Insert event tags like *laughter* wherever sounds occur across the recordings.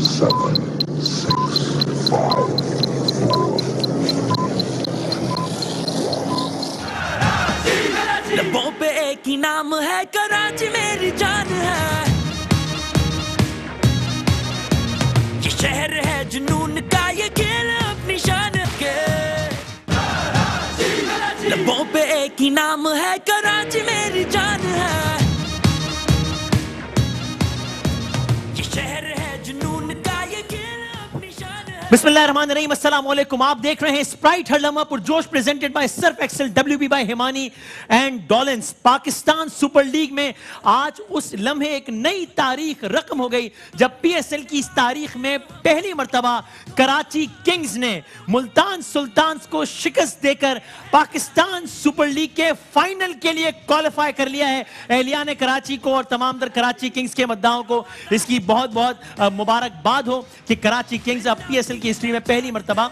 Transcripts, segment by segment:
seven, six, five, four. लबों पे एक ही नाम है कराची मेरी जान है ये शहर है जुनून का ये खेल अपनी शान के लबों पे एक ही नाम है कराची मेरी जान वालेकुम आप देख रहे हैं Sprite presented by Surf Excel by Himani and Dawlance Pakistan super league में। आज उस लम्हे एक नई तारीख रकम हो गई, जब पीएसएल की इस तारीख में पहली मरतबा कराची किंग्स ने मुल्तान सुल्तान को शिकस्त देकर पाकिस्तान सुपर लीग के फाइनल के लिए क्वालिफाई कर लिया है। एहलिया ने कराची को और तमाम दर कराची किंग्स के मद्दाओं को, इसकी बहुत बहुत मुबारकबाद हो कि कराची किंग्स अब पीएसएल की हिस्ट्री में पहली मर्तबा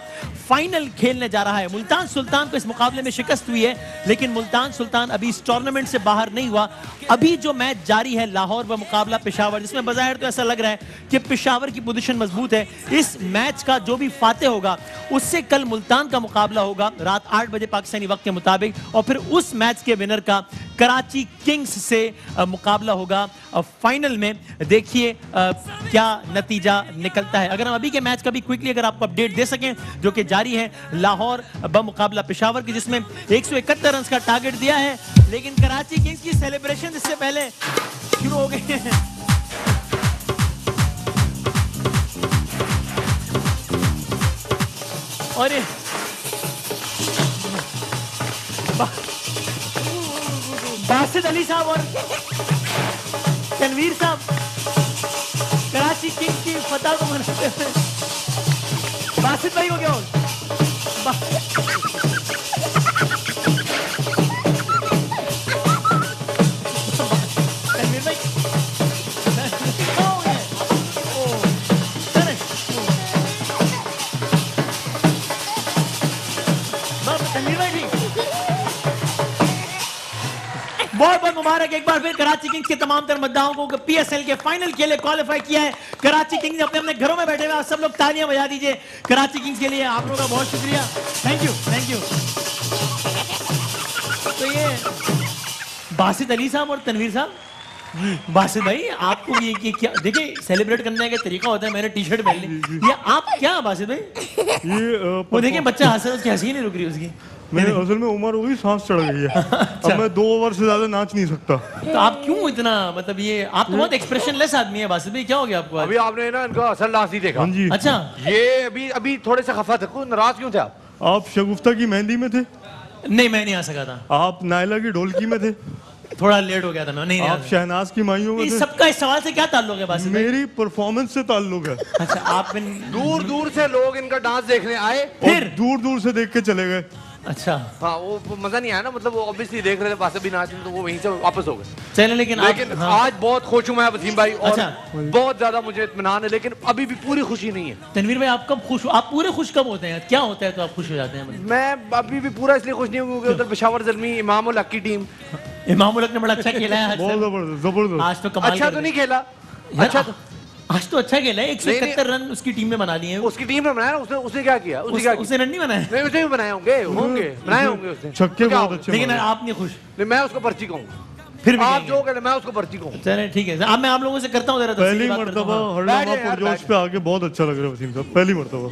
फाइनल खेलने जा रहा है। मुल्तान सुल्तान को इस मुकाबले में शिकस्त हुई है, लेकिन मुल्तान सुल्तान अभी इस टूर्नामेंट से बाहर नहीं हुआ। अभी जो मैच जारी है लाहौर, व मुकाबला पेशावर, जिसमें बाहर तो ऐसा लग रहा है कि पेशावर की पोजीशन मज़बूत है। इस मैच का जो भी फाते होगा, उससे कल मुल्तान का मुकाबला होगा, रात आठ बजे पाकिस्तानी वक्त के मुताबिक, और फिर उस मैच के विनर का कराची किंग्स से मुकाबला होगा। फाइनल में देखिए क्या नतीजा निकलता है। अगर हम अभी के मैच का भी क्विकली अगर आपको अपडेट दे सकें, जो कि जारी है, लाहौर ब मुकाबला पेशावर की, जिसमें एक सौ इकहत्तर रन का टारगेट दिया है। लेकिन कराची किंग्स की सेलिब्रेशन इससे पहले शुरू हो गई है। और ये अली साहब और तनवीर साहब कराची किंग की फतह को मनाते हुए बासित भाई हो गया हो एक बार फिर कराची किंग्स के तमाम तर मद्दाओं को पीएसएल के फाइनल के लिए क्वालिफाई किया है। कराची किंग्स अपने अपने घरों में बैठे हुए आप सब लोग तालियाँ बजा दीजिए। कराची किंग्स के लिए आप लोगों का बहुत शुक्रिया। थैंक यू थैंक यू तो ये बासित अली साहब और तनवीर साहब। बासित भाई आपको ये, ये क्या देखिए सेलिब्रेट करने का तरीका होता है। मैंने टी शर्ट पहन ली। ये आप क्या बासित भाई? ये वो देखिए बच्चा हंस रहा है उसकी हँसी नहीं रुक रही उसकी। मेरे असल में उम्र हो गई सांस चढ़ गई है। अच्छा। *laughs* अब मैं दो ओवर से ज़्यादा नाच नहीं सकता। तो आप क्यों इतना मतलब ये आप तो बहुत एक्सप्रेशन लेस आदमी है बासित भाई क्या हो गया आपको अभी आपने ना इनका असल डांस नहीं देखा। हाँ जी। अच्छा। ये अभी अभी थोड़े से खफा थे नाराज़ क्यों थे आप? आप शगुफ्ता की मेहंदी में थे? नहीं मैं नहीं आ सका था। आप नायला की ढोलकी में थे? थोड़ा लेट हो गया था मैं नहीं, नहीं आप शहनाज की माइयों में सबका इस सवाल से क्या ताल्लुक है बासित मेरी परफॉर्मेंस से ताल्लुक है। अच्छा आप दूर दूर से लोग इनका डांस देखने आए। फिर? दूर दूर से देख के चले गए। अच्छा। हाँ वो वो मज़ा नहीं आया ना मतलब वो ऑब्वियसली देख रहे थे पास भी नाच तो वो वहीं से वापस हो गए। चले लेकिन लेकिन आप हाँ, आज बहुत खुश हूँ मैं वसीम भाई और अच्छा। बहुत ज़्यादा मुझे इत्मीनान है लेकिन अभी भी पूरी खुशी नहीं है। तनवीर भाई आप कब खुश हो? आप पूरे खुश कब होते हैं? क्या होता है तो आप खुश हो जाते हैं? मैं अभी भी पूरा इसलिए खुश नहीं हूँ क्योंकि उधर पेशावर जलमी इमाम उल हक की टीम इमाम उलक ने बड़ा अच्छा खेला है बहुत ज़बरदस्त ज़बरदस्त। आज तो अच्छा तो नहीं खेला। अच्छा तो आज तो अच्छा खेला है एक सौ। इकहत्तर रन उसकी टीम में बना लिए हैं उसकी टीम में बनाया उसने उसने क्या किया? उसने उस- क्या उसने रन नहीं बनाया नहीं उसने भी बनाए होंगे होंगे *laughs* बनाए होंगे उसने। छक्के बहुत अच्छे लेकिन आप नहीं खुश। नहीं मैं उसको पर्ची कहूँगा। फिर भी आप। जो कहें मैं उसको पर्ची कहूँगा चले ठीक है। अब मैं आप लोगों से करता हूँ जरा पहली मर्तबा हूँ, हाँ। यार, पुरजोश पे आके बहुत अच्छा लग रहा है वसीम साहब पहली मर्तबा।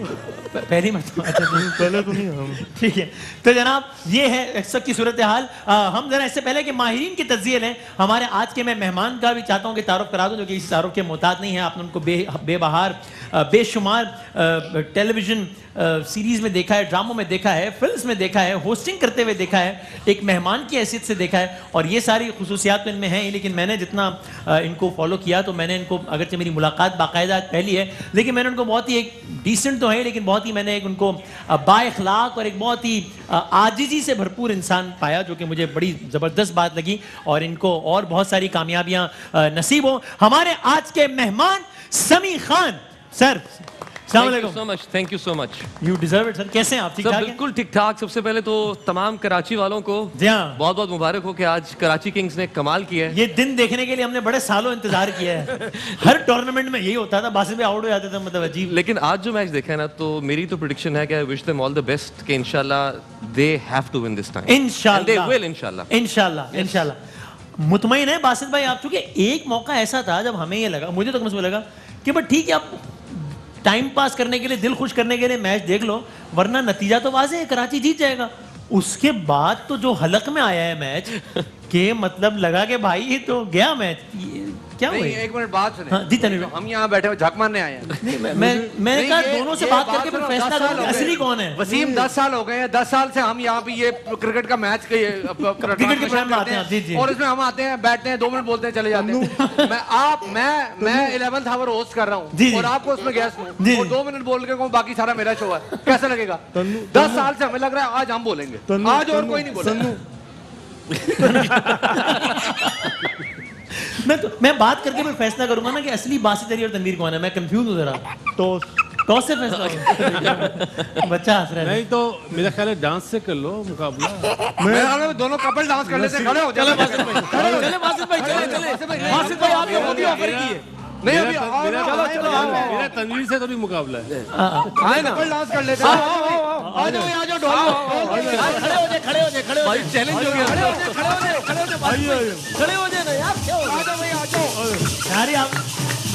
पहली मर्तबा अच्छा ठीक पहले तो नहीं हम। ठीक है। तो जनाब ये है सब की सूरत हाल आ, हम जरा इससे पहले कि माहिरीन की तजिए लें हमारे आज के मैं मेहमान का भी चाहता हूँ कि तारुफ करा दूँ जो कि इस तारुफ के मोहताज नहीं है। आपने उनको बे बेबहार बेशुमार टेलीविज़न सीरीज़ में देखा है ड्रामों में देखा है फ़िल्म में देखा है होस्टिंग करते हुए देखा है एक मेहमान की हैसियत से देखा है और ये सारी खसूसियात तो इनमें हैं, लेकिन मैंने जितना इनको फॉलो किया तो मैंने इनको, अगरचे मेरी मुलाकात बाकायदा पहली है। लेकिन मैंने उनको बहुत ही एक डिसेंट तो है, लेकिन बहुत ही मैंने एक उनको बाखलाक और एक बहुत ही आजिजी से भरपूर इंसान पाया, जो कि मुझे बड़ी ज़बरदस्त बात लगी। और इनको और बहुत सारी कामयाबियाँ नसीब हो। हमारे आज के मेहमान Sami Khan, sir. So much thank you so much you deserve it sir कैसे हैं आप? ठीक ठाक बिल्कुल ठीक ठाक। सबसे पहले तो तमाम कराची वालों को जी हाँ। बहुत बहुत मुबारक हो कि आज कराची किंग्स ने कमाल किया है। ये दिन देखने के लिए हमने बड़े सालों इंतज़ार किया है। *laughs* हर टूर्नामेंट में यही होता था बासित भाई आउट हो जाते थे मतलब अजीब। लेकिन आज जो मैच देखा है ना तो मेरी तो प्रिडिक्शन है कि I wish them all the best कि इंशाल्लाह they have to win this time they इंशाल्लाह विल इंशाल्लाह। इंशाल्लाह इंशाल्लाह। मुतमईन है बासित भाई आप चूँकि एक मौका ऐसा था जब हमें ये लगा मुझे तो कम से लगा कि बट ठीक है आप टाइम पास करने के लिए, दिल खुश करने के लिए मैच देख लो, वरना नतीजा तो वाजे है, कराची जीत जाएगा। उसके बाद तो जो हलक में आया है मैच, के मतलब लगा के भाई तो गया मैच। क्या हुआ? नहीं एक मिनट बात सुने। हाँ, जी तनवीर तो हम यहाँ बैठे झक मारने आए हैं। नहीं, मैं मैं मैंने कहा दोनों से बात करके फिर फैसला करो। असली कौन है? वसीम दस साल हो गए हैं। दस साल से हम यहाँ पे ये क्रिकेट का मैच के क्रिकेट के प्रोग्राम आते हैं, जी, जी। और इसमें हम आते हैं बैठते हैं दो मिनट बोलते हैं चले जाते हैं। मैं आप मैं मैं इलेवंथ आवर होस्ट कर रहा हूँ। और आपको उसमें गेस्ट हूँ। और दो मिनट बोल के कहूँ बाकी सारा मेरा शो है। कैसा लगेगा? दस साल से हमें लग रहा है आज हम बोलेंगे। आज और कोई नहीं बोलेगा। *laughs* मैं तो मैं बात करके फिर फैसला करूँगा ना कि असली बासी तेरी और तनवीर कौन है? मैं कंफ्यूज हूँ जरा। तो कौन से फैसला बच्चा हंस रहा है। नहीं तो मेरा ख्याल है डांस से कर लो मुकाबला। मैं अगर दोनों कपल डांस कर लेते खड़े हो चले बासित भाई चले चले बासित भाई आपने बहुत ही ऑफ़र की है नहीं अभी आओ, मेरा आओ, आओ, आओ, आओ। मेरा तनवीर से तो भी मुकाबला है। आए ना? डांस कर लेते हैं। आओ, आओ, आओ, आ जाओ आ जाओ खड़े हो जाए खड़े हो जाए खड़े हो भाई चैलेंज हो गया खड़े हो जाए खड़े हो जाए खड़े हो जाए खड़े हो जाए ना यार क्या हो आ जाओ भाई आ जाओ। अरे आप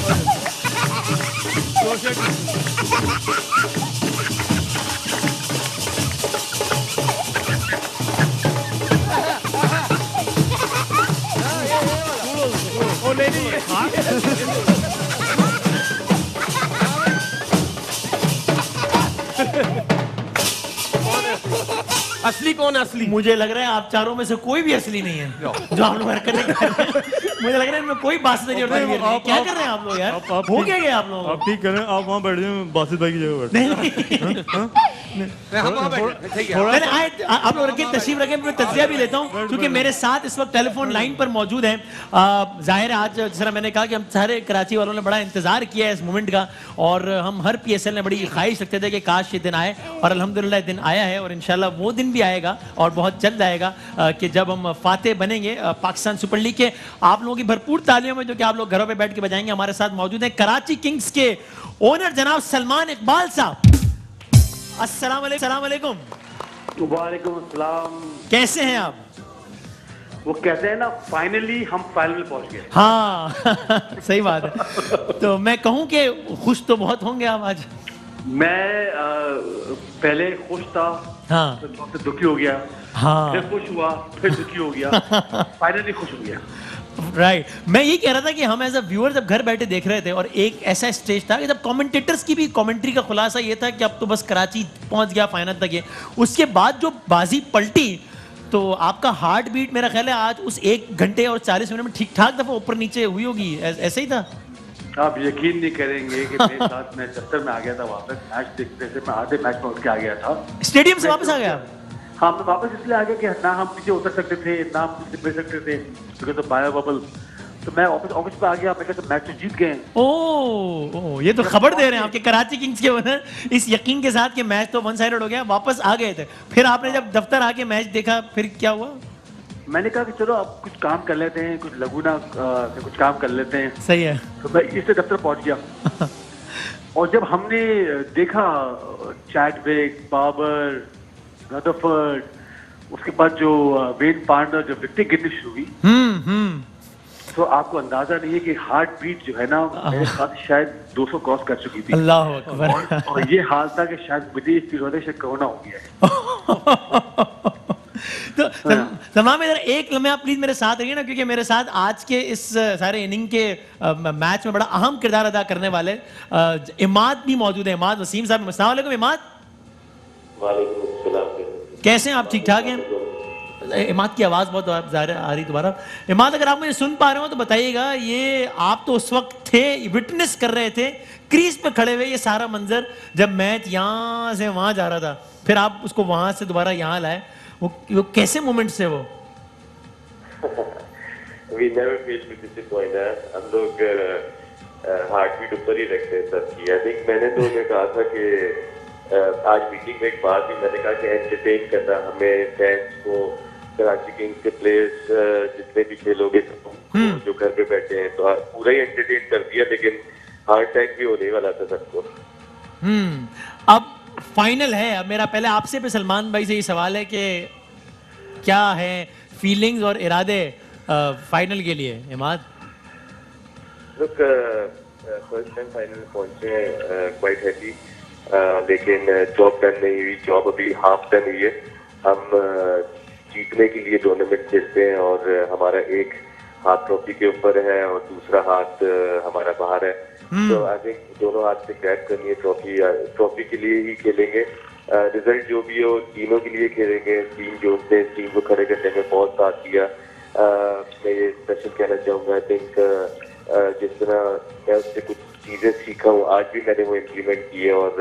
*laughs* कौन है असली? मुझे लग रहा है आप चारों में से कोई भी असली नहीं है। जो आप लोग हरकतें कर रहे। हैं मुझे लग रहा है इनमें कोई बासित अली और है। क्या कर रहे हैं आप लोग यार? हो क्या गया आप लोग? आप ठीक कर रहे हैं? आप वहाँ बैठ जाए बासित भाई की जगह बैठ नहीं आप लोग रखें तशरीफ़ रखें मैं तजिया भी लेता हूँ क्योंकि मेरे साथ इस वक्त टेलीफोन लाइन पर मौजूद हैं। ज़ाहिर है आज जिस तरह मैंने कहा कि हम सारे कराची वालों ने बड़ा इंतज़ार किया है इस मोमेंट का और हम हर पीएसएल ने बड़ी ख्वाहिश रखते थे कि काश ये दिन आए और अल्हम्दुलिल्लाह ये दिन आया है और इंशाल्लाह वो दिन भी आएगा और बहुत जल्द आएगा कि जब हम फातेह बनेंगे पाकिस्तान सुपर लीग के। आप लोगों की भरपूर तालियों में जो कि आप लोग घरों पर बैठ के बजाएँगे हमारे साथ मौजूद हैं कराची किंग्स के ओनर जनाब सलमान इकबाल साहब। अस्सलाम वालेकुम वालेकुम अस्सलाम। कैसे हैं आप? वो कहते हैं ना फाइनली हम फाइनल पहुँच गए। हाँ *laughs* सही बात है। तो मैं कहूँ कि खुश तो बहुत होंगे आप आज। मैं अ, पहले खुश था हाँ। फिर बहुत दुखी हो गया हाँ। फिर खुश हुआ फिर दुखी हो गया *laughs* फाइनली खुश हो गया। Right right. मैं ये कह रहा था कि हम एज अ व्यूअर जब घर बैठे देख रहे थे और एक ऐसा स्टेज था कि जब कमेंटेटर्स की भी कमेंट्री का खुलासा ये था कि अब तो बस कराची पहुँच गया फाइनल तक ये। उसके बाद जो बाजी पलटी तो आपका हार्ट बीट मेरा ख्याल है आज उस एक घंटे और चालीस मिनट में ठीक ठाक दफ़ा ऊपर नीचे हुई होगी। ऐसे ही था? आप यकीन नहीं करेंगे कि मेरे साथ मैं दफ्तर में आ गया था वापस मैच देखते थे मैं आधे मैच में उठ के आ गया था। स्टेडियम से वापस आ गया? आप? हाँ मैं वापस इसलिए आ गया कि ना हम पीछे उतर सकते थे ना हम नीचे मिल सकते थे क्योंकि तो बायो बबल तो मैं ऑफ़िस ऑफ़िस पे आ गया मैं कहता मैच तो जीत गए ओ, ओ ये तो खबर दे रहे हैं आपके कराची किंग्स के ओनर इस यकीन के साथ कि मैच तो वन साइडेड हो गया वापस आ गए थे। फिर आपने जब दफ्तर आके मैच देखा फिर क्या हुआ? मैंने कहा कि चलो अब कुछ काम कर लेते हैं कुछ लगुना से कुछ काम कर लेते हैं। सही है। तो मैं इससे दफ्तर पहुँच गया। *laughs* और जब हमने देखा चैटविक बाबर रदरफोर्ड उसके बाद जो वेन पार्टनर जो विकेट गिरनी शुरू हुई। हम्म हम्म। तो आपको अंदाज़ा नहीं है कि हार्ट बीट जो है ना मेरे साथ शायद 200 क्रॉस कर चुकी थी। अल्लाह अकबर। और, और ये हाल था कि शायद मुझे फील होता है शायद कोरोना हो गया है। *laughs* तो सम- सलमान में जरा एक लम्हा प्लीज़ मेरे साथ रहिए ना क्योंकि मेरे साथ आज के इस सारे इनिंग के मैच में बड़ा अहम किरदार अदा करने वाले इमाद भी मौजूद है। इमाद वसीम साहब अस्सलाम वालेकुम इमाद। कैसे हैं? आप ठीक ठाक हैं? इमाद की आवाज़ बहुत आ रहा- दोबारा। इमाद, अगर आप मुझे सुन पा रहे हो तो बताइएगा, ये आप तो उस वक्त थे विटनेस कर रहे थे, क्रीज पे खड़े हुए ये सारा मंजर, जब मैच यहाँ से वहाँ जा रहा था। फिर आप उसको वहाँ से दोबारा यहाँ लाए। वो वो कैसे मोमेंट्स थे वो? *laughs* We never feel disappointed. हम लोग हार्ट बीट ऊपर ही रखते हैं सबकी। आई थिंक मैंने तो उन्हें कहा था कि आज मीटिंग में एक बात भी मैंने कहा कि एंटरटेन करना हमें फैंस को कराची किंग्स के प्लेयर्स जितने भी खेलोगे सबको जो घर पे बैठे हैं तो पूरा ही एंटरटेन कर दिया लेकिन हार्ट अटैक भी होने वाला था सबको। हम्म अब फाइनल है। अब मेरा पहले आपसे पे सलमान भाई से ये सवाल है कि क्या है फीलिंग्स और इरादे फाइनल के लिए? Imad? Look first time final पहुँचे क्वाइट हैप्पी लेकिन जॉब डन नहीं हुई जॉब अभी हाफ़ डन हुई है। हम जीतने के लिए टूर्नामेंट खेलते हैं और हमारा एक हाथ ट्रॉफी के ऊपर है और दूसरा हाथ हमारा बाहर है। तो आई थिंक दोनों हाथ से ग्रैब करनी है ट्रॉफी ट्रॉफी के लिए ही खेलेंगे। रिज़ल्ट जो भी हो तीनों के लिए खेलेंगे। टीम जो ने टीम को खड़े करने में बहुत साथ दिया। मैं ये स्पेशल कहना चाहूँगा आई थिंक जिस तरह मैं उससे कुछ चीज़ें सीखा हूँ। आज भी मैंने वो इम्प्लीमेंट की है और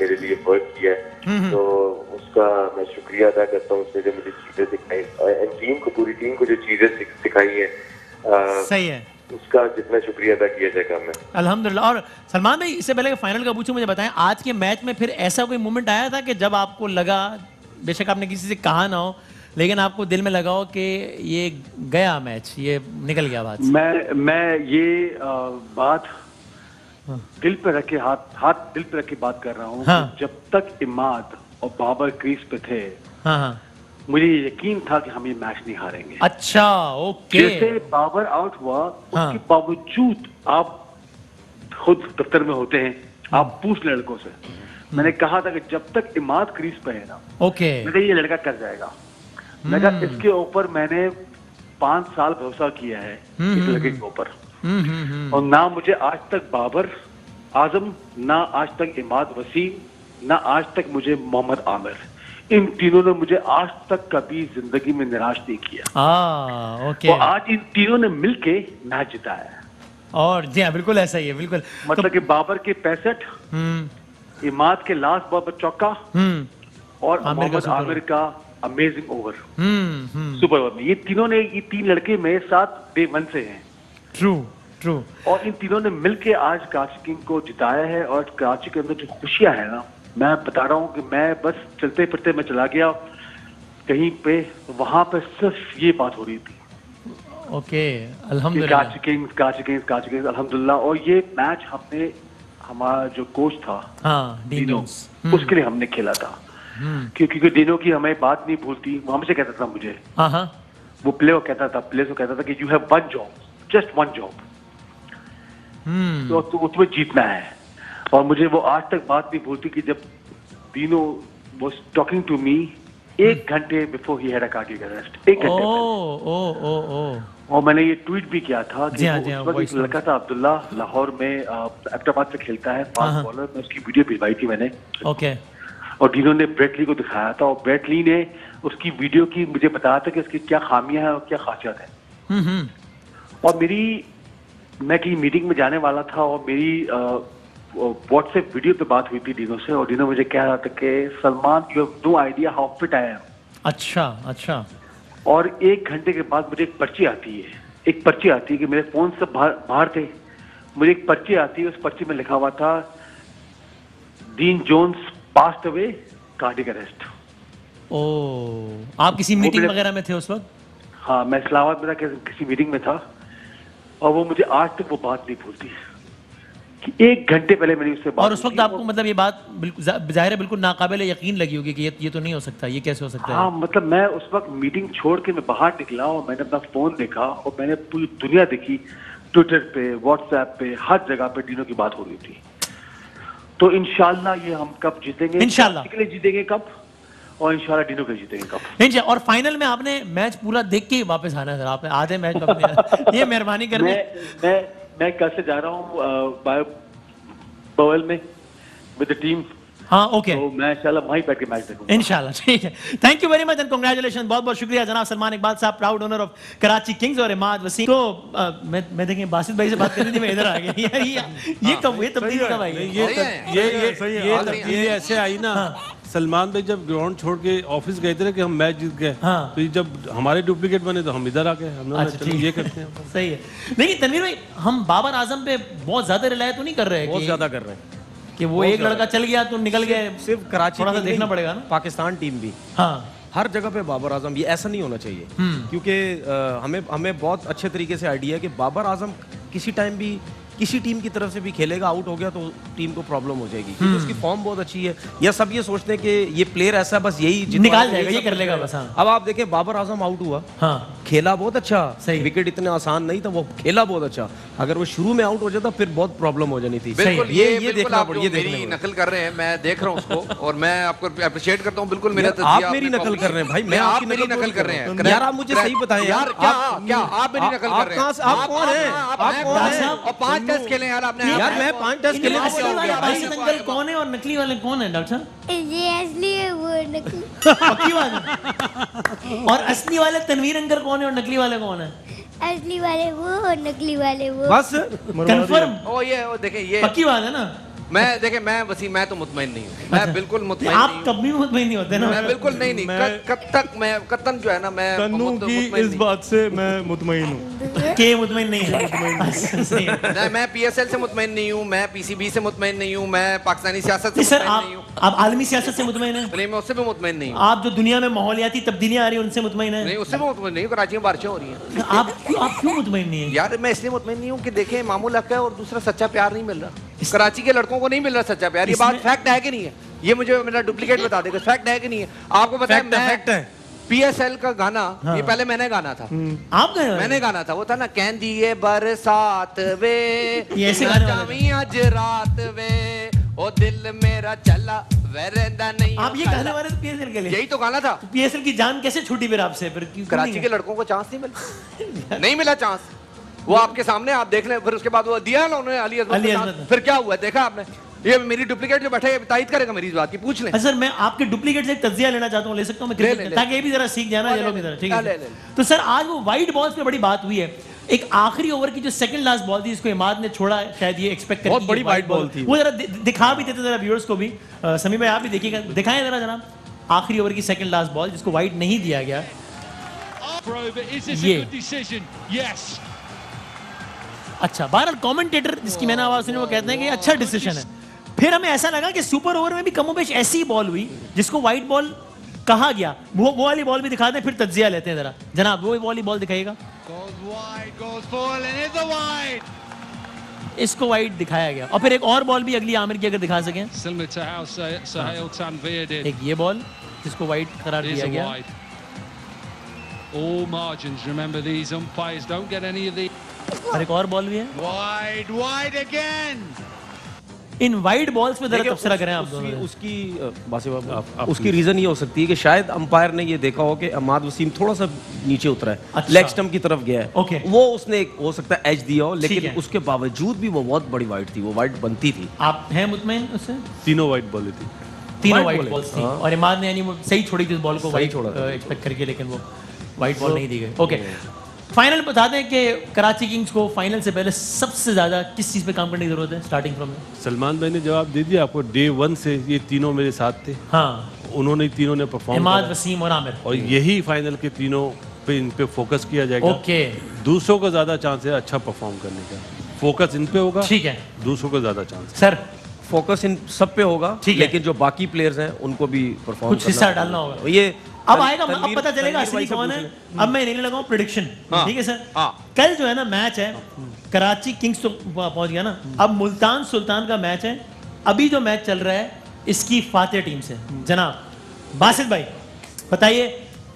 मेरे लिए वर्क किया है। तो उसका मैं शुक्रिया अदा करता हूँ उसने जो मुझे चीज़ें सिखाई। एंड टीम को पूरी टीम को जो चीज़ें सिखाई हैं सही है। उसका जितना शुक्रिया अदा किया जाए कम है अल्हम्दुलिल्लाह। और सलमान भाई इससे पहले फाइनल का पूछूँ मुझे बताएँ आज के मैच में फिर ऐसा कोई मोमेंट आया था कि जब आपको लगा बेशक आपने किसी से कहा ना हो लेकिन आपको दिल में लगा हो कि ये गया मैच ये निकल गया बात मैं मैं ये अ, बात दिल पे रखे हाथ हाथ दिल पे रख के बात कर रहा हूँ हाँ। जब तक इमाद और बाबर क्रीज पे थे हाँ हाँ। मुझे यकीन था कि हम ये मैच नहीं हारेंगे। अच्छा ओके। जैसे बाबर आउट हुआ हाँ। उसके बावजूद आप खुद दफ्तर में होते हैं आप पूछ लड़कों से। मैंने कहा था कि जब तक इमाद क्रीज पे है ना ओके। मैंने ये लड़का कर जाएगा। मैं कहा इसके ऊपर मैंने पाँच साल भरोसा किया है इस लड़के के ऊपर। हम्म हम्म हम्म और ना मुझे आज तक बाबर आज़म ना आज तक इमाद वसीम ना आज तक मुझे मोहम्मद आमिर। इन तीनों ने मुझे आज तक कभी ज़िंदगी में निराश नहीं किया। हाँ ओके। और आज इन तीनों ने मिलके मैच जिताया। और जी हाँ बिल्कुल ऐसा ही है बिल्कुल। मतलब तो... कि बाबर के पैंसठ हम्म। इमाद के लास्ट बाबर चौका हम्म। और आमिर का मोहम्मद आमिर का amazing over hmm hmm. Super over में। ये तीनों ने ये तीन लड़के मेरे साथ डे वन से हैं। ट्रू ट्रू और इन तीनों ने मिलके आज कराची किंग को जिताया है और कराची के अंदर जो खुशियाँ है ना मैं बता रहा हूँ कि मैं बस चलते फिरते मैं चला गया। कहीं पे वहाँ पे सिर्फ़ ये बात हो रही थी। ओके अल्हम्दुलिल्लाह। Karachi Kings Karachi Kings Karachi Kings अल्हम्दुलिल्लाह। और ये मैच हमने हमारा जो कोच था हाँ डीन उसके लिए हमने खेला था। क्योंकि क्योंकि डिनो की हमें बात नहीं भूलती वो हमसे कहता था मुझे। हाँ हाँ। वो प्लेयर कहता था प्लेयर को कहता था कि you have one job just one job तो तुम्हें जीतना है। और मुझे वो आज तक बात नहीं भूलती कि जब तीनों वो टॉकिंग टू मी एक घंटे बिफोर ही हैड अ कार्डियक अरेस्ट एक घंटे ओ पहले। ओ ओ और मैंने ये ट्वीट भी किया था कि हाँ, वो जी हाँ, उस वक्त लड़का था अब्दुल्ला लाहौर में अ, एबटाबाद से खेलता है हाँ, फास्ट हाँ। बॉलर मैं उसकी वीडियो भिजवाई थी मैंने। ओके। और डिनो ने ब्रेटली को दिखाया था और ब्रेटली ने उसकी वीडियो की मुझे बताया था कि उसकी क्या खामियाँ हैं और क्या खासियत है। हम्म हम्म। और मेरी मैं कहीं मीटिंग में जाने वाला था और मेरी व्हाट्सएप वीडियो पे बात हुई थी डिनो से और डिनो मुझे कह रहा था कि Salman you have no idea how fit I am अच्छा अच्छा। और एक घंटे के बाद मुझे एक पर्ची आती है। एक पर्ची आती है कि मेरे फ़ोन से बाहर बाहर थे। मुझे एक पर्ची आती है उस पर्ची में लिखा हुआ था Dean Jones passed away cardiac arrest ओ आप किसी मीटिंग वगैरह में थे उस वक्त? हाँ मैं इस्लामाबाद में था किसी किसी मीटिंग में था। और वो मुझे आज तक वो बात नहीं भूलती कि एक घंटे पहले मैंने उससे बात और उस वक्त आपको मतलब ये बात बिल्कुल ज़ाहिर है बिल्कुल नाकाबिल यकीन लगी होगी कि ये ये तो नहीं हो सकता ये कैसे हो सकता हाँ? है मतलब मैं उस वक्त मीटिंग छोड़ के मैं बाहर निकला और मैंने अपना फ़ोन देखा और मैंने पूरी दुनिया देखी ट्विटर पे व्हाट्सएप पे हर जगह पे डिनो की बात हो रही थी। तो इनशाला ये हम कब जीतेंगे। कराची जीतेंगे कब? और इंशाल्लाह डिनो के लिए जीतेंगे कब नहीं और फाइनल में आपने मैच पूरा देख के ही वापस आना सर आपने आधे मैच में *laughs* ये मेहरबानी करनी। मैं मैं मैं कल से जा रहा हूँ बायो बवल में विद द टीम हाँ ओके तो मैं इंशाल्लाह वहीं बैठ के मैच देखूँगा। इंशाल्लाह ठीक है। Thank you very much and congratulation बहुत बहुत शुक्रिया जनाब सलमान इकबाल साहब proud owner of Karachi Kings और इमाद वसीम। तो अ, मैं मैं देखें बासित भाई से बात करनी थी मैं इधर आ गया। ये ये कब ये तब्दीली कब आई ये है, ये ये ये तब्दीली ऐसे आई ना। सलमान भाई जब ग्राउंड छोड़ के ऑफ़िस गए थे ना कि हम मैच जीत गए हाँ। तो जब हमारे डुप्लीकेट बने तो हम इधर आ गए अच्छा, ये करते हैं। *laughs* सही है। लेकिन तनवीर भाई हम बाबर आज़म पे बहुत ज़्यादा रिलाय तो नहीं कर रहे बहुत ज़्यादा कर रहे हैं। कि वो एक लड़का चल गया तो निकल गए सिर्फ़ कराची थोड़ा सा देखना पड़ेगा ना। पाकिस्तान टीम भी। हाँ। हर जगह पे बाबर आज़म ये ऐसा नहीं होना चाहिए। हम्म। क्योंकि हमें हमें बहुत अच्छे तरीके से आइडिया है कि बाबर आज़म किसी टाइम भी किसी टीम की तरफ़ से भी खेलेगा आउट हो गया तो टीम को प्रॉब्लम हो जाएगी। हम्म। क्योंकि उसकी फॉर्म बहुत अच्छी है। या सब ये सोचते हैं कि ये प्लेयर ऐसा बस यही निकाल जाएगा, ये कर लेगा बस, हाँ। अब आप देखें बाबर आज़म आउट हुआ। हाँ। खेला बहुत अच्छा सही। विकेट इतने आसान नहीं था वो खेला बहुत अच्छा अगर वो शुरू में आउट हो जाता फिर बहुत प्रॉब्लम हो जानी थी बिल्कुल ये ये देखना पड़ ये मेरी नकल कर रहे हैं मैं देख रहा हूँ उसको *laughs* और मैं आपको अप्रिशिएट करता हूँ बिल्कुल मेरा आप मेरी नकल कर रहे हैं भाई, मैं आप आपकी मेरी नकल कर रहे हैं। यार, आप मुझे सही बताएँ यार। क्या क्या आप मेरी नकल कर रहे हैं आप कौन हैं? आप कौन हैं? और पाँच टेस्ट खेले यार आपने यार मैं पाँच टेस्ट खेले कौन है और नकली वाले कौन है डॉक्टर साहब असली वो नकली पक्की बात और असली वाले तनवीर अंकल कौन है और नकली वाले कौन है? असली वाले वो और नकली वाले वो। बस कंफर्म ओ ये ओ देखे ये। पक्की बात है ना? मैं देखे मैं वसी मैं तो मुतमिन नहीं हूँ मैं बिल्कुल मुतमिन आप नहीं हूँ कभी मुतमईन नहीं होते ना मैं बिल्कुल नहीं नहीं मैं- कब तक मैं कतन जो है ना मैं तन्नू मुत- की इस बात से मैं मुतमिन हूँ के मुतमईन नहीं है अच्छा, है। मैं पीएसएल से मुतमिन नहीं हूँ मैं पीसीबी से मुतमिन नहीं हूँ मैं पाकिस्तानी सियासत से सर आप हूँ आप आलमी सियासत से मुतमिन है नहीं मैं उससे भी मुतमिन नहीं हूँ आप जो दुनिया में माहौलियाती तब्दीलियाँ आ रही हैं उनसे मुतमईन है नहीं उससे भी मुतमईन नहीं हूँ कराची में बारिशें हो रही हैं आप क्यों आप क्यों मुतमईन नहीं है यार मैं इसलिए मुतमिन नहीं हूँ कि देखें मामूल हक है और दूसरा सच्चा प्यार नहीं मिल रहा कराची के लड़कों को नहीं मिल रहा सच्चा प्यार ये बात फैक्ट है कि नहीं है? ये मुझे मेरा डुप्लीकेट बता देगा फैक्ट है कि नहीं है? आपको है है, मैं fact है। पीएसएल का गाना हाँ। ये पहले मैंने गाना था। आप गए हो? मैंने गाना था वो था ना कह दिए बरसात वे। गाने आज रात वे। ओ दिल मेरा चला नहीं आप ये कहने वाले थे पीएसएल के लिए। यही तो गाना था। पीएसएल की जान कैसे छूटी फिर आपसे? फिर कराची के लड़कों को चांस नहीं मिला। *laughs* नहीं मिला चांस। वो आपके सामने आप देख लें फिर उसके बाद वो दिया ना उन्होंने अली अजमत अली अजमत फिर क्या हुआ? देखा आपने? ये मेरी डुप्लीकेट जो बैठा है तायद करेगा मेरी इस बात की पूछ लें। सर मैं आपके डुप्लीकेट से एक तज्जिया लेना चाहता हूँ ले सकता हूँ। ताकि ये भी जरा सीख जाए ना हाँ, ये लोग ठीक हाँ। तो सर आज वो वाइट बॉल्स पे बड़ी बात हुई है। एक आखिरी ओवर की जो सेकंड लास्ट बॉल थी जिसको इमाद ने छोड़ा शायद ये एक्सपेक्ट बहुत बड़ी white ball थी वो। जरा दिखा भी देते जरा व्यूअर्स को भी। समी भाई आप भी देखिएगा दिखाएँ जरा जनाब आखिरी ओवर की सेकंड लास्ट बॉल जिसको वाइट नहीं दिया गया। ये। अच्छा बहरहाल कमेंटेटर जिसकी मैंने आवाज़ सुनी वो कहते हैं कि अच्छा डिसीज़न है। फिर हमें ऐसा लगा कि सुपर ओवर में भी कमोबेश ऐसी बॉल हुई जिसको व्हाइट बॉल कहा गया। वो वो वाली बॉल भी दिखा दें फिर तज्जिया लेते हैं जरा। जनाब वो वाली बॉल दिखाइएगा। इसको वाइट दिखाया गया। और फिर एक और बॉल भी अगली आमिर की अगर दिखा सकें। Did. एक ये बॉल जिसको वाइट करार दिया गया. All margins. Remember, these umpires don't get any of the और एक और बॉल भी है। Wide, wide again. इन वाइट बॉल्स पे जरा तबसरा करें आप दोनों उसकी बाबू, आप उसकी रीजन ये हो सकती है कि शायद अंपायर ने ये देखा हो कि अमाद वसीम थोड़ा सा नीचे उतरा है अच्छा। लेग स्टंप की तरफ़ गया है। ओके। वो उसने हो सकता है एज दिया हो लेकिन उसके बावजूद भी वो बहुत बड़ी वाइट थी वो वाइट बनती थी। आप हैं मुतमईन उससे? तीनों वाइट बॉल थी। तीनों है। बॉल्स थी। हाँ। और इमाद ने यानी सही छोड़ी थी इस बॉल को वाइट छोड़ा एक्सपेक्ट करके लेकिन वो वाइट बॉल नहीं दी गई। ओके फाइनल बता दें कि कराची किंग्स को फाइनल से पहले सबसे ज़्यादा किस चीज़ पे काम करने की ज़रूरत है स्टार्टिंग फ्रॉम सलमान भाई ने जवाब दे दिया आपको डे वन से ये तीनों मेरे साथ थे। हाँ। उन्होंने तीनों ने परफॉर्म इमाद वसीम और आमिर और यही फाइनल के तीनों पे इन पे फोकस किया जाएगा। ओके दूसरों को ज़्यादा चांस है अच्छा परफॉर्म करने का। फोकस इन पे होगा। ठीक है। दूसरों को ज़्यादा चांस सर फोकस इन सब पे होगा ठीक है। लेकिन जो बाकी प्लेयर्स हैं उनको भी परफॉर्म कुछ हिस्सा डालना होगा। ये अब आएगा अब पता चलेगा असली कौन है। अब मैं नहीं लगाऊँ प्रिडिक्शन हाँ। ठीक है सर हाँ। कल जो है ना मैच है कराची किंग्स तो पहुँच गया ना। अब मुल्तान सुल्तान का मैच है। अभी जो मैच चल रहा है इसकी फातेह टीम से। जनाब बासित भाई बताइए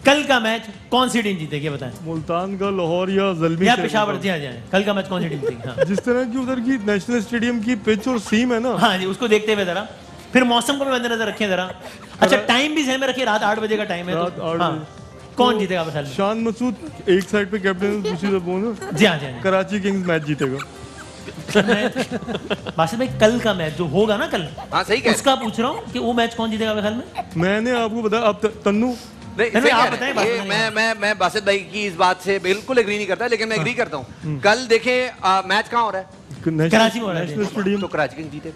कल का मैच कौन सी टीम जीतेगी बताएँ। मुल्तान का लाहौर या जलमी या पेशावर। जी हाँ जी हाँ। कल का मैच कौन सी टीम जीतेगी? हाँ। जिस तरह की उधर की नेशनल स्टेडियम की पिच और सीम है ना। हाँ जी उसको देखते हुए जरा। फिर मौसम को भी मद्देनजर रखें जरा। अच्छा टाइम भी जहन में रखिए रात आठ बजे का टाइम है तो। हाँ। कौन तो जीतेगा बस शान मसूद एक साइड पे कैप्टन दूसरी तरफ़ वो जी हाँ जी हाँ कराची किंग्स मैच जीतेगा। बासित भाई कल का मैच जो होगा ना कल हाँ सही कह उसका पूछ रहा हूँ कि वो मैच कौन जीतेगा ख्याल में? मैंने आपको बताया अब त- तन्नू। नहीं, नहीं, आप बताएँ हैं। बताएँ। मैं मैं मैं बासित भाई की इस बात से बिल्कुल एग्री नहीं करता लेकिन मैं एग्री करता हूँ। कल देखें मैच कहाँ हो रहा है? कराची हो है नेशनल स्टेडियम तो कराची किंग जीते।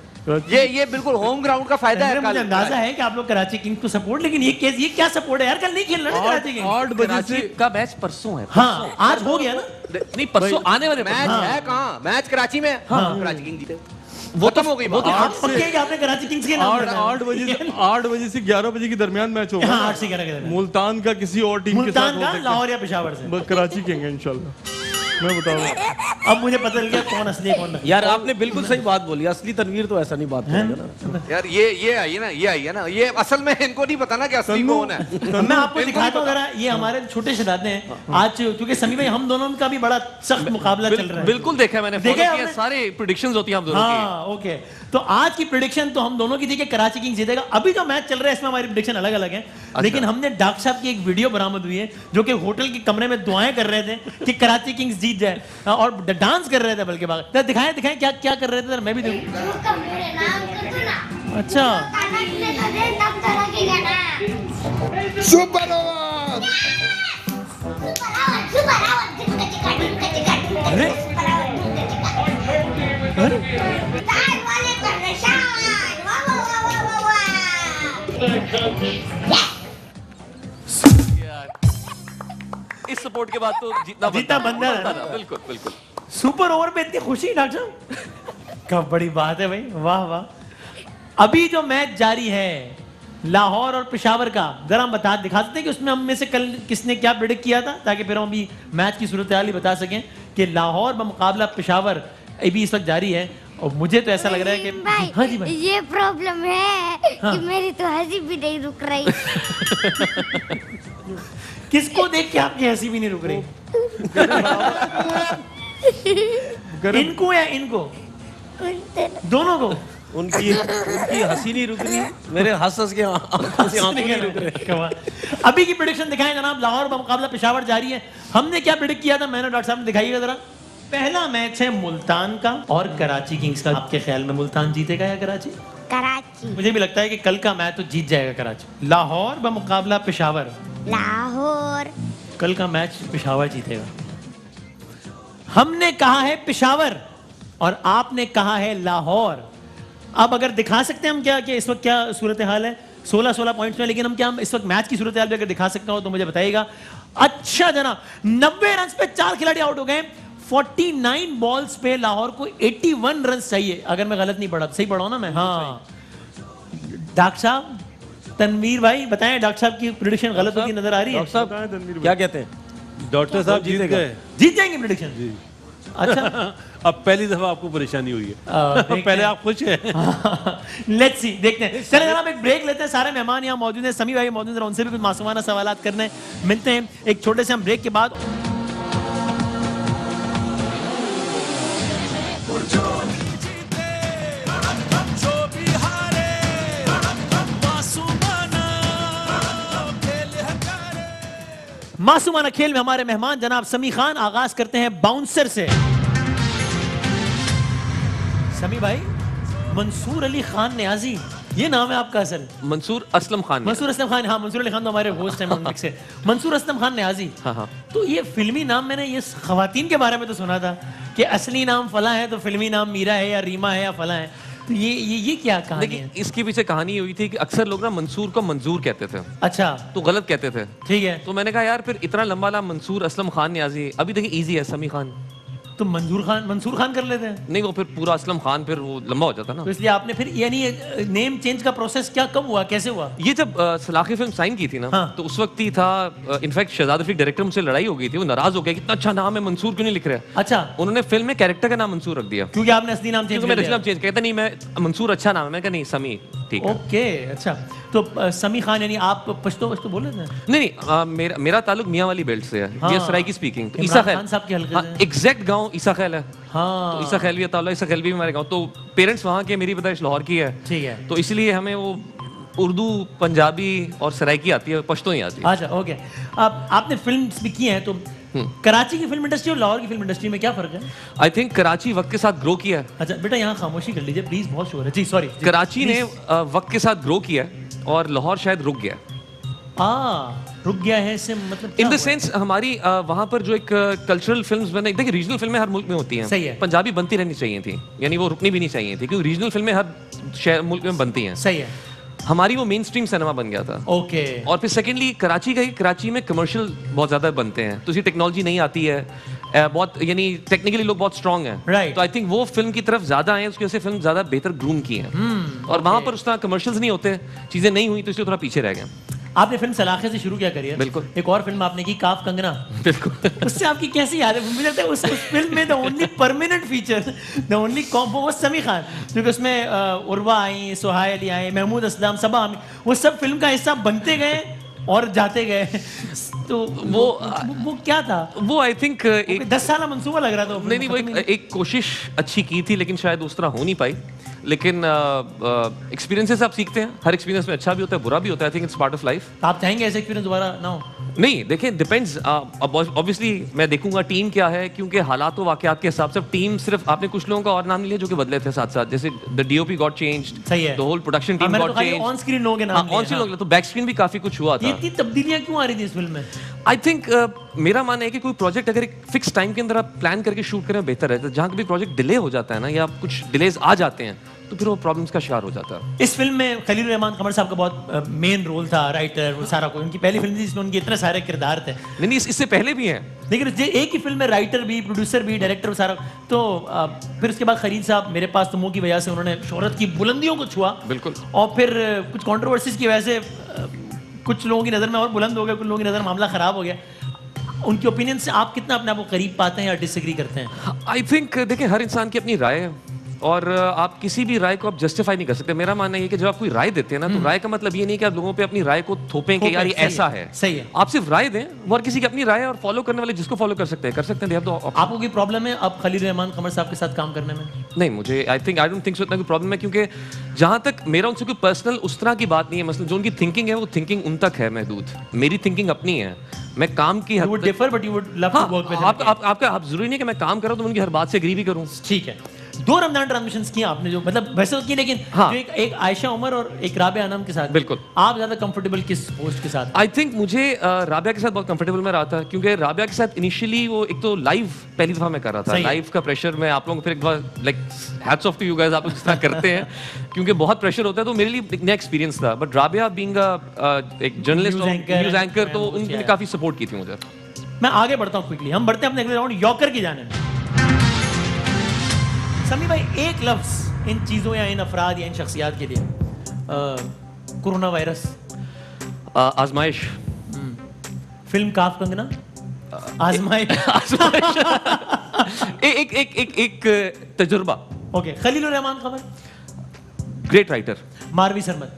ये ये बिल्कुल होम ग्राउंड का फ़ायदा है मुझे अंदाज़ा है कि आप लोग कराची किंग्स को सपोर्ट लेकिन ये केस ये क्या सपोर्ट है? यार कल नहीं खेल रहे ना कराची किंग्स आठ बजे से का मैच परसों है हाँ आज हो गया ना? नहीं परसों आने वाले मैच है कहाँ? मैच कराची में? हाँ। कराची किंग जीते। वो तो खत्म हो गई वो तो आप पक्के कि आपने कराची किंग्स के नाम आठ बजे से *laughs* आठ बजे से ग्यारह बजे के दरमियान मैच होगा। हाँ आठ से ग्यारह के दरमियान। मुल्तान का किसी और टीम के साथ मुल्तान का लाहौर या पेशावर से। बस कराची किंग है इंशाल्लाह। मैं बता रहा हूँ अब मुझे पता चल गया कौन असली है कौन नकली। यार आपने बिल्कुल सही बात बोली। असली तनवीर तो ऐसा नहीं बात करेगा ना? यार ये ये आई है ना ये आई है ना। ये असल में इनको नहीं पता ना कि असली कौन है। मैं आपको दिखाता हूँ जरा ये हमारे छोटे शहजादे हैं। आज क्योंकि समी भाई हम दोनों का भी बड़ा सख्त मुकाबला चल रहा है। बिल्कुल देखा है मैंने देखा है? सारे प्रिडिक्शंस होती हैं हम दोनों हाँ ओके तो आज की प्रिडिक्शन तो हम दोनों की थी कि कराची किंग्स जीतेगा। अभी जो मैच चल रहा है इसमें हमारी प्रिडिक्शन अलग अलग है लेकिन हमने डाक साहब की एक वीडियो बरामद हुई है जो कि होटल के कमरे में दुआएँ कर रहे थे कि कराची किंग्स जीत जाए और डांस कर रहे थे बल्कि बाग दिखाएँ दिखाएँ क्या क्या कर रहे थे मैं भी देखूँ। उसका मेरे नाम कर दो ना। अच्छा। तो तो सुपर ओवर सुपर इस सपोर्ट के बाद तो जीतना जीतना बनता था, बिल्कुल बिल्कुल। सुपर ओवर पे इतनी खुशी डॉक्टर साहब? क्या बड़ी बात है भाई वाह वाह। अभी जो मैच जारी है लाहौर और पेशावर का जरा हम बता दिखा सकते हैं कि उसमें हम में से कल किसने क्या प्रिडिक्ट किया था ताकि फिर हम अभी मैच की सूरत हाल ही बता सकें कि लाहौर बमुकाबला पेशावर अभी इस वक्त जारी है। और मुझे तो ऐसा लग रहा है कि भाई, हाँ जी भाई। ये प्रॉब्लम है हाँ। कि मेरी तो हँसी भी नहीं रुक रही। *laughs* किसको देख के आपकी हँसी भी नहीं रुक रही? इनको या इनको? दोनों को? उनकी उनकी हँसी नहीं रुक रही मेरे हंस हंस के आँखों से आँसू नहीं रुक रहे। अभी की प्रिडिक्शन दिखाएँ जनाब लाहौर का मुकाबला पेशावर जारी है। हमने क्या प्रिडिक्ट किया था? मैंने डॉक्टर साहब ने दिखाइएगा जरा। पहला मैच है मुल्तान का और कराची किंग्स का। आपके ख्याल में मुल्तान जीतेगा या कराची? कराची। मुझे भी लगता है कि कल का मैच तो जीत जाएगा कराची। लाहौर ब मुकाबला पेशावर। लाहौर। कल का मैच पिशावर जीतेगा। हमने कहा है पिशावर और आपने कहा है लाहौर। अब अगर दिखा सकते हैं हम क्या कि इस वक्त क्या सूरत हाल है? 16 16 पॉइंट्स में, लेकिन हम क्या हम इस वक्त मैच की सूरत हाल अगर दिखा सकता हो तो मुझे बताइएगा। अच्छा जना 90 रन पे चार खिलाड़ी आउट हो गए 49 बॉल्स पे लाहौर को 81 रन चाहिए। अगर मैं गलत नहीं पढ़ा, सही पढ़ा ना मैं? हाँ। डॉक्टर साहब तनवीर भाई बताएँ डॉक्टर साहब की प्रिडिक्शन गलत होती नज़र आ रही है? साहब क्या कहते हैं? डॉक्टर साहब जीत गए। जीत जाएँगे प्रिडिक्शन अच्छा। *laughs* अब पहली दफ़ा आपको परेशानी हुई है। आ, *laughs* पहले आप खुश हैं। *laughs* लेट्स सी देखते हैं। चले जनाब एक ब्रेक लेते हैं। सारे मेहमान यहाँ मौजूद हैं समी भाई मौजूद हैं उनसे भी कुछ मासूमाना सवाल करने मिलते हैं एक छोटे से हम ब्रेक के बाद। मासूमाना खेल में हमारे मेहमान जनाब समी खान आगाज़ करते हैं बाउंसर से। समी भाई मंसूर अली खान न्याजी ये नाम है आपका असल मंसूर असलम खान। मंसूर असलम खान हाँ मंसूर अली खान तो हमारे होस्ट हैं मुंबई से मंसूर असलम खान न्याजी। हाँ हाँ। तो ये फिल्मी नाम मैंने ये खवातीन के बारे में तो सुना था कि असली नाम फला है तो फिल्मी नाम मीरा है या रीमा है या फला है। तो ये ये ये क्या कहानी देखिए है? इसके पीछे कहानी हुई थी कि अक्सर लोग ना मंसूर को मंजूर कहते थे। अच्छा। तो गलत कहते थे। ठीक है। तो मैंने कहा यार फिर इतना लंबा ला मंसूर असलम खान न्याजी अभी देखिए इजी है समी खान। तो मंजूर खान मंसूर खान कर लेते हैं। नहीं वो फिर पूरा असलम खान फिर वो लंबा हो जाता ना। तो इसलिए आपने फिर यानी नेम चेंज का प्रोसेस क्या कब हुआ कैसे हुआ? ये जब सलाखी फ़िल्म साइन की थी ना हाँ। तो उस वक्त ही था इनफैक्ट शहजाद रफीक डायरेक्टर मुझसे लड़ाई हो गई थी वो नाराज़ हो गया कितना अच्छा नाम है मंसूर क्यों नहीं लिख रहे अच्छा। उन्होंने फ़िल्म में कैरेक्टर का नाम मंसूर रख दिया। क्योंकि आपने असली नाम चेंज मैं चेंज कहता नहीं मैं मंसूर अच्छा नाम है मैं कहा नहीं समी ठीक है। ओके अच्छा। तो समी खान यानी आप पश्तो पश्तो बोल रहे थे? नहीं नहीं अ, मेरा मेरा ताल्लुक मियाँ वाली बेल्ट से है। हाँ। ये सराय की स्पीकिंग तो ईसा खैल। साहब के हल्के। एग्जैक्ट गाँव ईसा खैल है। हाँ। तो ईसा खैल भी ताल्लुक ईसा खैल भी हमारे गाँव। तो पेरेंट्स वहाँ के मेरी पैदाइश लाहौर की है। ठीक है। तो इसलिए हमें वो उर्दू पंजाबी और सराइकी आती है पश्तो नहीं आती है। अच्छा ओके। अब आपने फ़िल्म भी की हैं तो कराची की फ़िल्म इंडस्ट्री और लाहौर की फ़िल्म इंडस्ट्री में क्या फ़र्क है? आई थिंक कराची वक्त के साथ ग्रो किया है। अच्छा बेटा यहाँ खामोशी कर लीजिए प्लीज़ बहुत शुक्र है। जी सॉरी कराची ने वक्त के साथ ग्रो किया है और लाहौर शायद रुक गया आ रुक गया है इससे मतलब इन द सेंस हमारी अ, वहाँ पर जो एक कल्चरल फिल्म्स बने देखिए रीजनल फ़िल्में हर मुल्क में होती हैं। सही है। पंजाबी बनती रहनी चाहिए थी। यानी वो रुकनी भी नहीं चाहिए थी क्योंकि रीजनल फ़िल्में हर शहर मुल्क में बनती हैं। सही है। हमारी वो मेन स्ट्रीम सिनेमा बन गया था। ओके और फिर सेकेंडली कराची गई कराची में कमर्शियल बहुत ज़्यादा बनते हैं। तो इसी टेक्नोलॉजी नहीं आती है। बहुत यानी टेक्निकली लोग बहुत स्ट्रांग हैं। Right. तो आई थिंक वो फ़िल्म की तरफ़ ज़्यादा आए उसकी वजह से फ़िल्म ज़्यादा बेहतर ग्रूम की है। Hmm, और वहाँ पर उस तरह कमर्शियल्स नहीं होते चीज़ें नहीं हुई तो इसलिए थोड़ा पीछे रह गए। आपने फ़िल्म सलाखे से शुरू किया करियर। बिल्कुल। एक और फ़िल्म आपने की काफ कंगना। बिल्कुल। *laughs* उससे आपकी कैसी याद? है मुझे लगता है उस, उस फ़िल्म में the only permanent feature the only combo वो समी खान। क्योंकि उसमें उर्वा आई सुहाय अली आई महमूद असलम सबा आमिर, वो सब फ़िल्म का हिस्सा बनते गए और जाते गए। तो वो वो, वो क्या था? वो आई थिंक एक दस साल मंसूबा लग रहा था नहीं नहीं वो एक, एक कोशिश अच्छी की थी लेकिन शायद उस तरह हो नहीं पाई। लेकिन एक्सपीरियंसेस आप सीखते हैं। हर एक्सपीरियंस में अच्छा भी होता है बुरा भी होता है I think it's part of life आप चाहेंगे ऐसे एक्सपीरियंस दोबारा ना हो? नहीं देखें डिपेंड्स ऑब्वियसली मैं देखूँगा टीम क्या है क्योंकि हालात व वाकयात के हिसाब से टीम सिर्फ़ आपने कुछ लोगों का और नाम लिया जो कि बदले थे साथ साथ जैसे द डीओपी गॉट चेंज सही है। द होल प्रोडक्शन हाँ, team got to change on screen लोगों के नाम ऑन स्क्रीन हाँ। लोग तो बैक स्क्रीन भी काफ़ी कुछ हुआ ये था इतनी तब्दीलियाँ क्यों आ रही थी इस फ़िल्म में आई थिंक मेरा मानना है कि कोई प्रोजेक्ट अगर एक फिक्स टाइम के अंदर आप प्लान करके शूट करें बेहतर है तो जहाँ कभी प्रोजेक्ट डिले हो जाता है ना या कुछ डिलेज आ जाते हैं तो फिर वो प्रॉब्लम्स का शिकार हो जाता है। इस फ़िल्म में खलील रहमान कमर साहब का बहुत मेन रोल था राइटर वो सारा कोई। उनकी पहली फ़िल्म थी जिसमें उनके इतने सारे किरदार थे। नहीं नहीं इस- इससे पहले भी हैं। लेकिन एक ही फ़िल्म में राइटर भी प्रोड्यूसर भी डायरेक्टर सारा तो अ, फिर उसके बाद खरीद साहब मेरे पास तो मुँह की वजह से उन्होंने शोहरत की बुलंदियों को छुआ। बिल्कुल। और फिर कुछ कॉन्ट्रोवर्सीज की वजह से कुछ लोगों की नज़र में और बुलंद हो गया कुछ लोगों की नज़र में मामला खराब हो गया। उनके ओपिनियन से आप कितना अपने आप को करीब पाते हैं या डिसएग्री करते हैं? आई थिंक देखिए हर इंसान की अपनी राय है। और आप किसी भी राय को आप जस्टिफाई नहीं कर सकते। मेरा मानना है कि जब आप कोई राय देते हैं ना तो राय का मतलब ये नहीं कि आप लोगों पे अपनी राय को थोपें कि यार ये ऐसा है, है। सही है। आप सिर्फ़ राय दें हर किसी की अपनी राय और फॉलो करने वाले जिसको फॉलो कर सकते हैं कर सकते हैं। option. आपको कोई प्रॉब्लम है? अब खलील रहमान कमर साहब के साथ काम करने में? नहीं मुझे I think I don't think so इतना कोई प्रॉब्लम है क्योंकि जहाँ तक मेरा उनसे कोई पर्सनल उस तरह की बात नहीं है मतलब जो उनकी थिंकिंग है वो थिंकिंग उन तक है महदूद। मेरी थिंकिंग अपनी है। मैं काम की हद differ but you would love हाँ, टू वर्क विद आप, आप, आपका आप ज़रूरी नहीं है कि मैं काम करूँ तो उनकी हर बात से एग्री भी करूँ। ठीक है। दो रमज़ान ट्रांसमिशंस किए आपने जो मतलब वैसे तो की लेकिन हाँ। जो एक, एक आयशा उमर और एक राबिया अनम के साथ। बिल्कुल। आप ज़्यादा कंफर्टेबल किस पोस्ट के साथ? आई थिंक मुझे राबिया के साथ बहुत कंफर्टेबल में रहा था क्योंकि राबिया के साथ इनिशियली वो एक तो लाइव पहली दफ़ा मैं कर रहा था। लाइव का प्रेशर मैं आप लोगों को फिर एक बार like hats off to you guys आप लोग जिस तरह करते हैं *laughs* क्योंकि बहुत प्रेशर होता है तो मेरे लिए एक नया एक्सपीरियंस था। बट राबिया बीइंग एक जर्नलिस्ट न्यूज़ एंकर तो yeah. काफ़ी सपोर्ट की थी मुझे। मैं आगे बढ़ता हूँ क्विकली हम बढ़ते हैं अपने अगले राउंड यॉकर की जाने। में समी भाई एक लफ्ज इन चीज़ों या इन अफराद या इन शख्सियात के लिए। कोरोना वायरस आजमाइश। फ़िल्म काफ कंगना आजमाइश। एक एक एक एक तजुर्बा। ओके खलील रहमान खबर? Great writer. मारवी सरमत।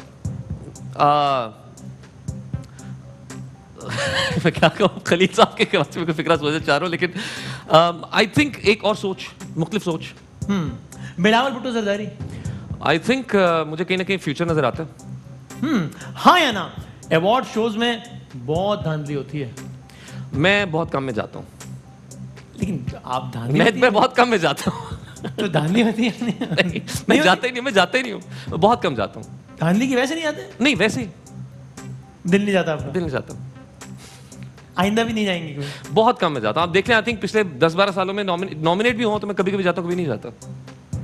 मैं क्या कहूँ? खलील साहब के बारे में कोई फिक्रा सोचना चाह रहा हूँ लेकिन आई थिंक एक और सोच मुख्तलिफ़ सोच। Hmm Bilawal Bhutto Zardari I think uh, मुझे कहीं ना कहीं फ्यूचर नज़र आता है। हम्म हाँ या ना अवार्ड शोज़ में बहुत धांधली होती है। मैं बहुत कम में जाता हूँ। लेकिन आप धांधली मैं मैं बहुत कम में जाता हूँ। तो धांधली होती है? *laughs* नहीं, मैं जाता ही नहीं मैं जाता ही नहीं हूँ। बहुत कम जाता हूँ। धांधली की वैसे नहीं आते? नहीं वैसे ही। दिल नहीं जाता दिल नहीं जाता आइंदा भी नहीं जाएँगे बहुत कम में जाता हूँ आप देख लें आई थिंक पिछले दस बारह सालों में नॉमिनेट भी हो तो मैं कभी कभी जाता कभी नहीं जाता।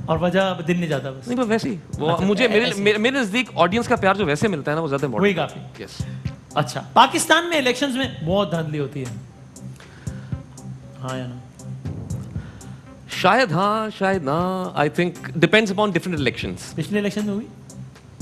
और वजह दिल नहीं जाता बस। नहीं बस वैसे ही। वो अच्छा, मुझे मेरे। मेरे नज़दीक ऑडियंस का प्यार जो वैसे मिलता है ना वो ज़्यादा वही काफ़ी। यस अच्छा पाकिस्तान में इलेक्शंस में बहुत धांधली होती है। हाँ या ना? शायद हाँ शायद ना। I think depends upon different elections पिछले इलेक्शन में हुई?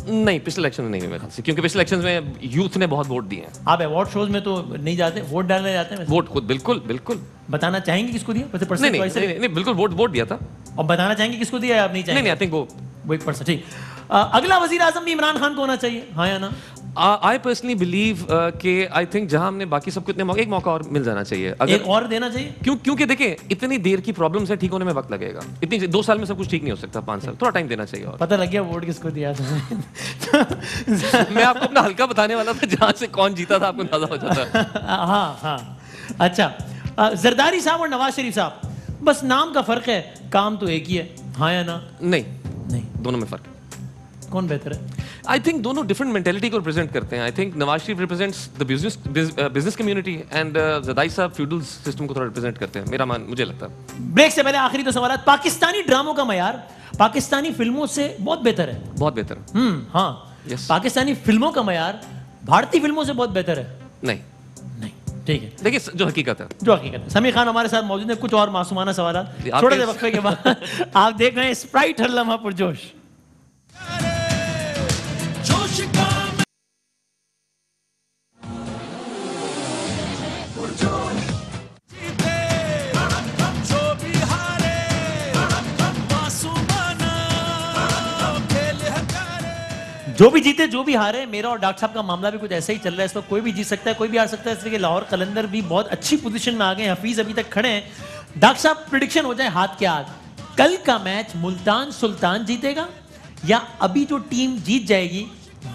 नहीं पिछले इलेक्शन में नहीं हुए मेरे ख्याल से क्योंकि पिछले इलेक्शन में यूथ ने बहुत वोट दिए हैं। आप अवार्ड शोज़ में तो नहीं जाते वोट डालने जाते हैं वोट खुद बिल्कुल बिल्कुल। बताना चाहेंगे किसको दिया? वैसे नहीं नहीं नहीं, नहीं बिल्कुल वोट वोट दिया था। और बताना चाहेंगे किसको दिया आप नहीं नहीं चाहेंगे? नहीं आई थिंक वो वो एक पर्सन ठीक। अगला वज़ीर आज़म भी इमरान खान को होना चाहिए। हाँ या ना? आई पर्सनली बिलीव कि आई थिंक जहाँ हमने बाकी सबको इतने मौके एक मौका और मिल जाना चाहिए। अगर एक और देना चाहिए? क्यों क्योंकि देखिए इतनी देर की प्रॉब्लम्स है ठीक होने में वक्त लगेगा। इतनी दो साल में सब कुछ ठीक नहीं हो सकता पाँच साल। थोड़ा टाइम देना चाहिए और। पता लग गया वोट किसको दिया था। *laughs* मैं आपको अपना हल्का बताने वाला था जहाँ से कौन जीता था आपको अंदाज़ा हो जाता *laughs* हाँ। हाँ अच्छा जरदारी साहब और नवाज़ शरीफ साहब बस नाम का फ़र्क है काम तो एक ही है हाँ या ना? नहीं। नहीं। दोनों में फ़र्क है। कौन बेहतर है? आई थिंक दोनों डिफरेंट मेंटेलिटी को रिप्रेजेंट करते हैं. I think Nawaz Sharif represents the business business community and Zardari साहब फ्यूडल सिस्टम को थोड़ा रिप्रेजेंट करते हैं. मेरा मान मुझे लगता है. ब्रेक से पहले आखिरी दो सवाल पाकिस्तानी ड्रामों का मैार पाकिस्तानी फ़िल्मों से बहुत बेहतर है. बहुत बेहतर हम्म हाँ. Yes. पाकिस्तानी फ़िल्मों का मैार भारतीय फ़िल्मों से बहुत बेहतर है. नहीं. नहीं. ठीक है. देखिए जो हकीकत है. जो हकीकत है. समीर खान हमारे साथ मौजूद है. कुछ और मासूमाना सवाल थोड़े से वक्फे के बाद आप देख रहे हैं स्प्राइट हर लम्हा पुरजोश. जो भी जीते जो भी हारे मेरा और डॉक्टर साहब का मामला भी कुछ ऐसा ही चल रहा है इसमें कोई भी जीत सकता है कोई भी हार सकता है इसलिए लाहौर कलंदर भी बहुत अच्छी पोजीशन में आ गए हफीज अभी तक खड़े हैं। डॉक्टर साहब प्रिडिक्शन हो जाए हाथ के हाथ कल का मैच मुल्तान सुल्तान जीतेगा या अभी जो टीम जीत जाएगी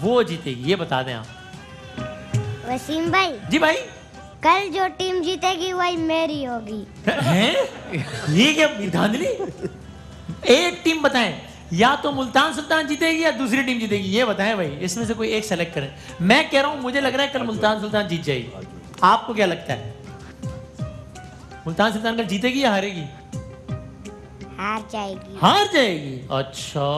वो जीतेगी? ये बता दें आप। वसीम भाई जी भाई। कल जो टीम जीतेगी वही मेरी होगी। हैं? ये क्या धांधली? एक टीम बताएँ। या तो मुल्तान सुल्तान जीतेगी या दूसरी टीम जीतेगी ये बताएँ भाई इसमें से कोई एक सेलेक्ट करें। मैं कह रहा हूँ मुझे लग रहा है कल मुल्तान सुल्तान जीत जाएगी। आपको क्या लगता है? मुल्तान सुल्तान कल जीतेगी या हारेगी? हार जाएगी। हार जाएगी। अच्छा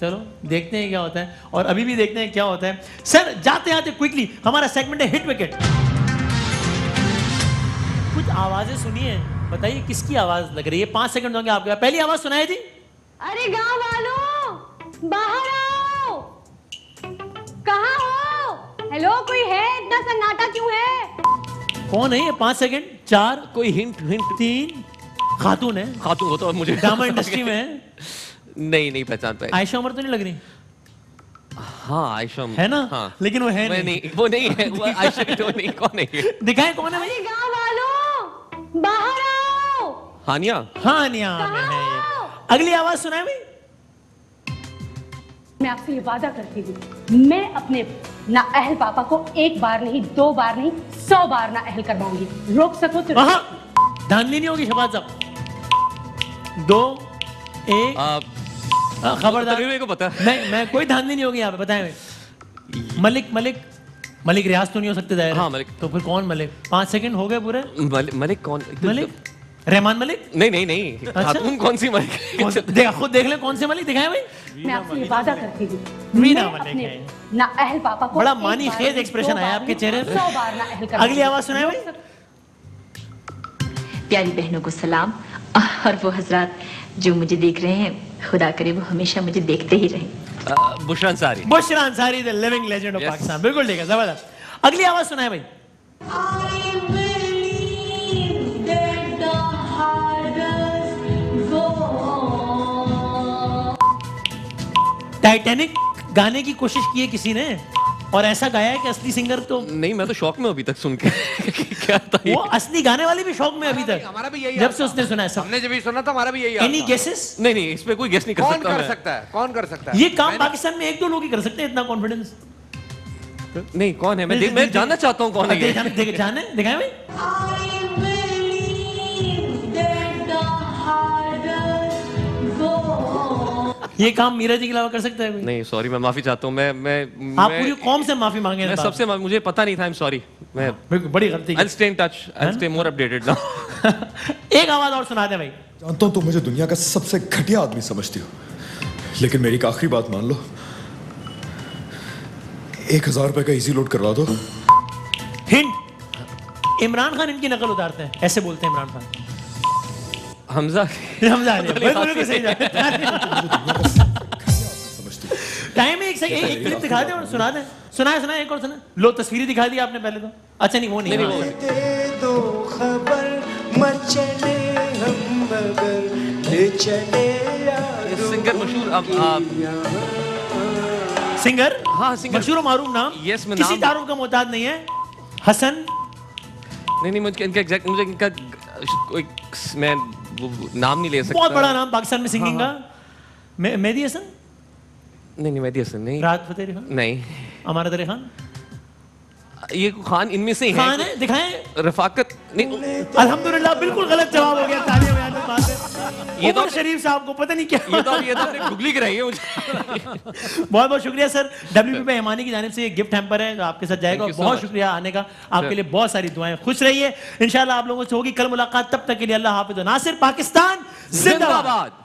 चलो देखते हैं क्या होता है। और अभी भी देखते हैं क्या होता है। सर जाते जाते क्विकली हमारा सेगमेंट है हिट विकेट कुछ आवाज़ें सुनिए बताइए किसकी आवाज़ लग रही है? पाँच सेकंड होंगे आपके पास। पहली आवाज़ सुनाई थी? अरे गाँव वालों बाहर आओ। कहाँ हो? हेलो कोई है? इतना सन्नाटा क्यों है? कौन है ये? पाँच सेकंड चार कोई हिंट हिंट तीन? खातून है? खातून हो तो मुझे *laughs* ड्रामा इंडस्ट्री में है? नहीं नहीं पहचान पाए आयशा उमर तो नहीं लग रही? हाँ आयशा है ना? हाँ। लेकिन वो है नहीं। नहीं वो नहीं है वो आयशा तो नहीं कौन है ये? दिखाएँ कौन है भाई? गाँव वालों बाहर आओ। हानिया। हाँ निया में है? अगली आवाज़ सुनाए भाई मैं आपसे ये वादा करती हूँ मैं अपने ना अहल पापा को एक बार नहीं दो बार नहीं सौ बार ना अहल करवाऊँगी। रोक सको तो धांधली नहीं होगी शबाज साहब। दो एक। आप हाँ, खबरदार। तकरीबन को पता। नहीं मैं कोई धांधली नहीं होगी यहाँ पे बताएँ। मलिक मलिक मलिक रियाज तो नहीं हो सकते ज़ाहिर हाँ, मलिक। तो फिर कौन मलिक? पाँच सेकंड हो गए पूरे। मलिक मलिक कौन? मलिक? रहमान मलिक? नहीं नहीं नहीं। अच्छा? खातून कौन सी मलिक देख खुद देख ले कौन से मलिक दिखाए भाई। मैं आपसे वादा करती हूँ। मीना मलिक है। ना अहल पापा को बड़ा मानी खेज एक्सप्रेशन आया आपके चेहरे पे। सौ बार ना अहल अगली आवाज़ सुनाए भाई। प्यारी बहनों को सलाम। और वो हज़रत जो मुझे देख रहे हैं खुदा करे वो हमेशा मुझे देखते ही रहे। Bushra Ansari. Bushra Ansari the living legend of Pakistan बिल्कुल ठीक है ज़बरदस्त। अगली आवाज़ सुनाए भाई। टाइटैनिक गाने की कोशिश की है किसी ने? और ऐसा गाया है कि असली सिंगर तो नहीं मैं तो शौक में अभी तक सुन के। *laughs* क्या था ये? वो असली गाने वाले भी शौक में अभी तक। हमारा भी यही जब से उसने सुना है सब। हमने जब भी सुना था हमारा भी यही एनी गेसेस नहीं नहीं इस पे कोई गेस नहीं कर कौन सकता कर सकता है? कौन कर सकता है? ये काम पाकिस्तान में एक दो लोग ही कर सकते हैं इतना कॉन्फिडेंस नहीं कौन है? मैं मैं जानना चाहता हूँ कौन है जाने दिखाए भाई। *laughs* ये काम मीरा जी के अलावा कर सकता है कोई? नहीं सॉरी मैं माफ़ी चाहता हूँ मैं मैं आप मैं- पूरी कौम से माफ़ी मांगे मैं सबसे मा- मुझे पता नहीं था आई एम सॉरी मैं बड़ी गलती I stay in touch I stay more updated now एक आवाज़ और सुना दे भाई। जानता हूँ तुम मुझे दुनिया का सबसे घटिया आदमी समझती हो। लेकिन मेरी आखिरी बात मान लो। एक हज़ार रुपए का इजी लोड करवा दो। हिंट। इमरान खान इनकी नकल उतारते हैं। ऐसे बोलते हैं इमरान खान। हमजा हमजा टाइम एक सेकंड एक क्लिप दिखा दे और सुना दे सुनाए सुनाए एक और सुना लो तस्वीरें दिखा दी आपने पहले तो अच्छा नहीं वो नहीं, दे दो खबर मचले हम मगर ले चले यारों सिंगर मशहूर अब आप सिंगर हाँ सिंगर मशहूर मारूफ नाम यस मैं किसी तारुफ का मोहताज नहीं है हसन नहीं नहीं मुझे इनका एग्जैक्ट मुझे इनका मैं नाम नहीं ले सकता। बहुत बड़ा नाम पाकिस्तान में सिंगिंग का। मे- मेहदी हसन? नहीं नहीं मेहदी हसन नहीं। राहत फतेह खान? नहीं। अमानत अली खान? ये खान इनमें से ही? खान है? है दिखाएँ। रफाकत? नहीं। अल्हम्दुलिल्लाह बिल्कुल गलत जवाब हो गया तालियाँ के *laughs* ये तो शरीफ साहब को पता नहीं क्या ये तो ये तो गुगली कराई है मुझे। *laughs* बहुत बहुत शुक्रिया सर। डब्ल्यू पे मेहमानी की जानिब से ये गिफ्ट हैम्पर है जो आपके साथ जाएगा बहुत शुक्रिया आने का। आपके लिए बहुत सारी दुआएँ। खुश रहिए। इंशाल्लाह आप लोगों से होगी कल मुलाकात। तब तक के लिए अल्लाह हाफिज नासिर पाकिस्तान जिंदाबाद।